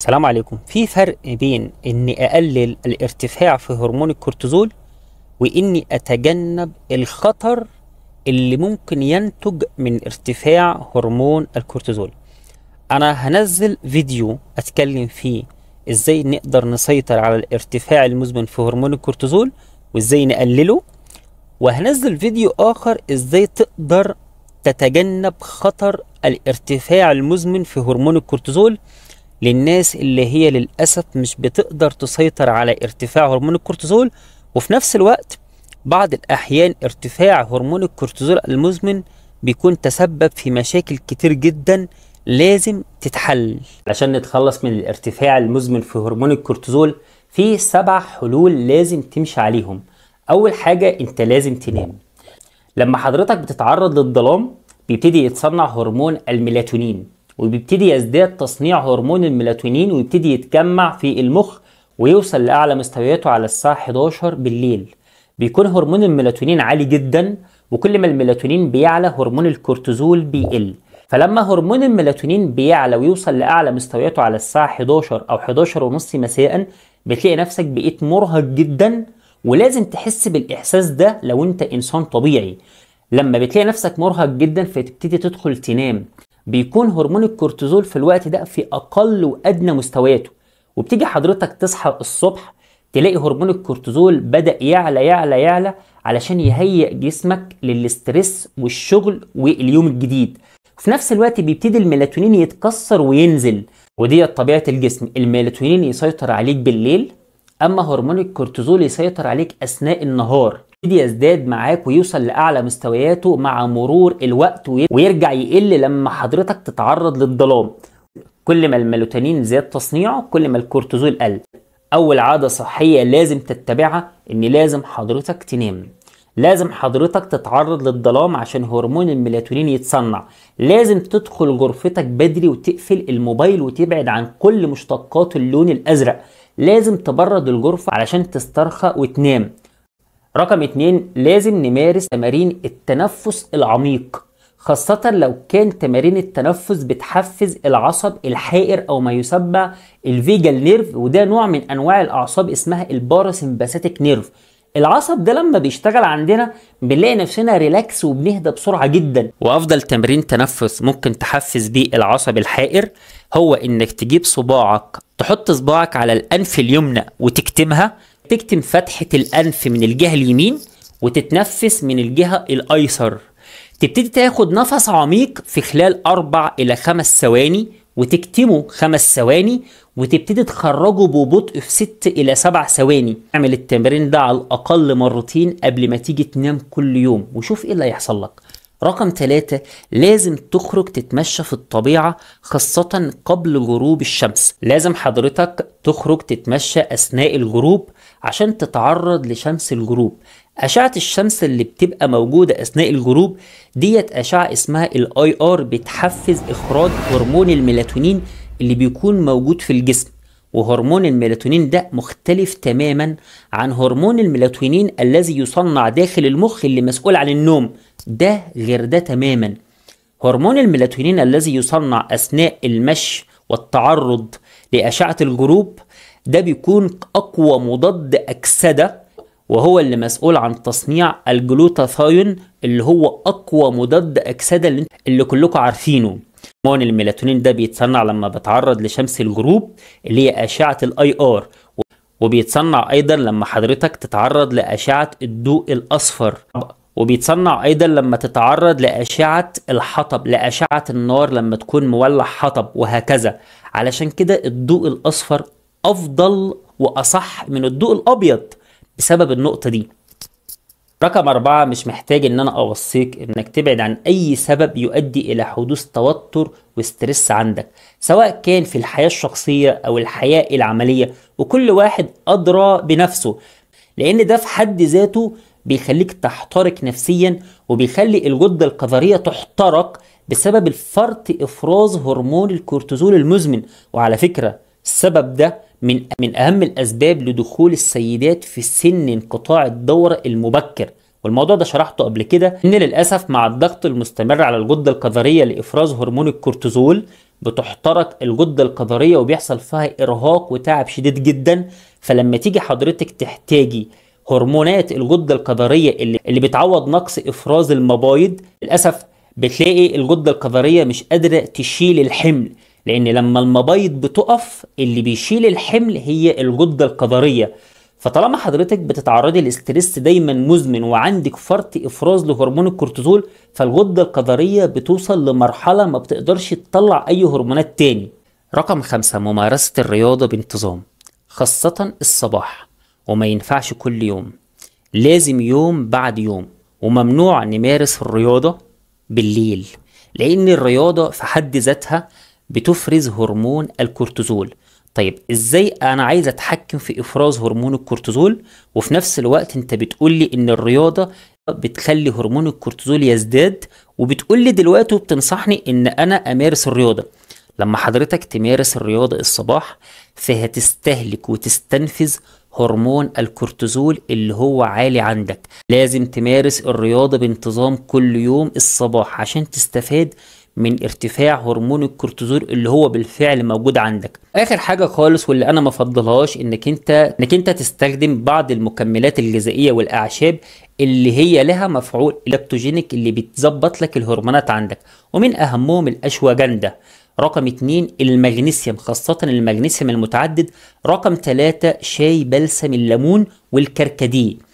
السلام عليكم. في فرق بين إني أقلل الارتفاع في هرمون الكورتيزول وإني أتجنب الخطر اللي ممكن ينتج من ارتفاع هرمون الكورتيزول. أنا هنزل فيديو أتكلم فيه إزاي نقدر نسيطر على الارتفاع المزمن في هرمون الكورتيزول وإزاي نقلله وهنزل فيديو آخر إزاي تقدر تتجنب خطر الارتفاع المزمن في هرمون الكورتيزول للناس اللي هي للأسف مش بتقدر تسيطر على ارتفاع هرمون الكورتيزول وفي نفس الوقت بعض الأحيان ارتفاع هرمون الكورتيزول المزمن بيكون تسبب في مشاكل كتير جدا لازم تتحل. عشان نتخلص من الارتفاع المزمن في هرمون الكورتيزول في سبع حلول لازم تمشي عليهم. أول حاجة أنت لازم تنام. لما حضرتك بتتعرض للظلام بيبتدي يتصنع هرمون الميلاتونين. وبيبتدي يزداد تصنيع هرمون الميلاتونين ويبتدي يتجمع في المخ ويوصل لأعلى مستوياته على الساعة 11 بالليل. بيكون هرمون الميلاتونين عالي جدا وكل ما الميلاتونين بيعلى هرمون الكورتيزول بيقل. فلما هرمون الميلاتونين بيعلى ويوصل لأعلى مستوياته على الساعة 11 أو 11 ونص مساء بتلاقي نفسك بقيت مرهق جدا ولازم تحس بالإحساس ده لو أنت إنسان طبيعي. لما بتلاقي نفسك مرهق جدا فتبتدي تدخل تنام. بيكون هرمون الكورتيزول في الوقت ده في أقل وأدنى مستوياته. وبتيجي حضرتك تصحى الصبح تلاقي هرمون الكورتيزول بدأ يعلى يعلى يعلى علشان يهيئ جسمك لل stress والشغل واليوم الجديد. في نفس الوقت بيبتدي الميلاتونين يتكسر وينزل ودي طبيعة الجسم. الميلاتونين يسيطر عليك بالليل أما هرمون الكورتيزول يسيطر عليك أثناء النهار. يبتدي يزداد معاك ويوصل لأعلى مستوياته مع مرور الوقت ويرجع يقل لما حضرتك تتعرض للظلام. كل ما الميلاتونين زاد تصنيعه كل ما الكورتيزول قل. أول عادة صحية لازم تتبعها إن لازم حضرتك تنام. لازم حضرتك تتعرض للظلام عشان هرمون الميلاتونين يتصنع. لازم تدخل غرفتك بدري وتقفل الموبايل وتبعد عن كل مشتقات اللون الأزرق. لازم تبرد الغرفة علشان تسترخى وتنام. رقم اتنين لازم نمارس تمارين التنفس العميق خاصة لو كان تمارين التنفس بتحفز العصب الحائر أو ما يسمى ال vagal nerve وده نوع من أنواع الأعصاب اسمها ال parasympathetic nerve. العصب ده لما بيشتغل عندنا بنلاقي نفسنا relax وبنهدى بسرعة جدا. وأفضل تمرين تنفس ممكن تحفز بيه العصب الحائر هو إنك تجيب صباعك تحط صباعك على الأنف اليمنى وتكتمها تكتم فتحة الأنف من الجهة اليمين وتتنفس من الجهة الأيسر. تبتدي تاخد نفس عميق في خلال أربع إلى خمس ثواني وتكتمه خمس ثواني وتبتدي تخرجه ببطء في ست إلى سبع ثواني. اعمل التمرين ده على الأقل مرتين قبل ما تيجي تنام كل يوم وشوف إيه اللي هيحصل لك. رقم ثلاثة لازم تخرج تتمشى في الطبيعة خاصة قبل غروب الشمس. لازم حضرتك تخرج تتمشى أثناء الغروب عشان تتعرض لشمس الغروب. أشعة الشمس اللي بتبقى موجودة أثناء الغروب ديت أشعة اسمها ال IR بتحفز إخراج هرمون الميلاتونين اللي بيكون موجود في الجسم. وهرمون الميلاتونين ده مختلف تماما عن هرمون الميلاتونين الذي يصنع داخل المخ اللي مسؤول عن النوم. ده غير ده تماما. هرمون الميلاتونين الذي يصنع أثناء المشي والتعرض لأشعة الغروب ده بيكون أقوى مضاد أكسدة وهو اللي مسؤول عن تصنيع الجلوتاثايون اللي هو أقوى مضاد أكسدة اللي, اللي كلكم عارفينه. هرمون الميلاتونين ده بيتصنع لما بتعرض لشمس الغروب اللي هي أشعة الأي آر. وبيتصنع أيضا لما حضرتك تتعرض لأشعة الضوء الأصفر. وبيتصنع أيضا لما تتعرض لأشعة الحطب لأشعة النار لما تكون مولع حطب وهكذا. علشان كده الضوء الأصفر أفضل وأصح من الضوء الأبيض. بسبب النقطة دي. رقم أربعة مش محتاج إن أنا أوصيك إنك تبعد عن أي سبب يؤدي إلى حدوث توتر وستريس عندك سواء كان في الحياة الشخصية أو الحياة العملية وكل واحد أدرى بنفسه لأن ده في حد ذاته بيخليك تحترق نفسيا وبيخلي الغدة الكظرية تحترق بسبب الفرط إفراز هرمون الكورتيزول المزمن. وعلى فكرة السبب ده من من أهم الأسباب لدخول السيدات في سن انقطاع الدورة المبكر. والموضوع ده شرحته قبل كده. إن للأسف مع الضغط المستمر على الغده الكظريه لإفراز هرمون الكورتيزول بتحترق الغدة الكظرية وبيحصل فيها إرهاق وتعب شديد جدا. فلما تيجي حضرتك تحتاجي هرمونات الغدة الكظرية اللي, اللي بتعوض نقص إفراز المبايض للأسف بتلاقي الغدة الكظرية مش قادرة تشيل الحمل. لأن لما المبايض بتقف اللي بيشيل الحمل هي الغدة الكظرية فطالما حضرتك بتتعرضي ل stress دايما مزمن وعندك فرط إفراز لهرمون الكورتيزول فالغدة الكظريه بتوصل لمرحلة ما بتقدرش تطلع أي هرمونات تاني. رقم خمسة ممارسة الرياضة بانتظام خاصة الصباح وما ينفعش كل يوم. لازم يوم بعد يوم وممنوع نمارس الرياضة بالليل لأن الرياضة في حد ذاتها بتفرز هرمون الكورتيزول. طيب إزاي أنا عايز أتحكم في إفراز هرمون الكورتيزول؟ وفي نفس الوقت أنت بتقول لي إن الرياضة بتخلي هرمون الكورتيزول يزداد وبتقول لي دلوقتي وبتنصحني إن أنا أمارس الرياضة. لما حضرتك تمارس الرياضة الصباح فهتستهلك وتستنفذ هرمون الكورتيزول اللي هو عالي عندك. لازم تمارس الرياضة بانتظام كل يوم الصباح عشان تستفاد من ارتفاع هرمون الكورتيزول اللي هو بالفعل موجود عندك. آخر حاجة خالص واللي أنا ما افضلهاش إنك أنت إنك أنت تستخدم بعض المكملات الغذائية والأعشاب اللي هي لها مفعول الكتوجينيك اللي بتظبط لك الهرمونات عندك. ومن أهمهم الأشواجندا. رقم اتنين المغنيسيوم خاصة المغنيسيوم المتعدد. رقم تلاتة شاي بلسم الليمون والكركديه.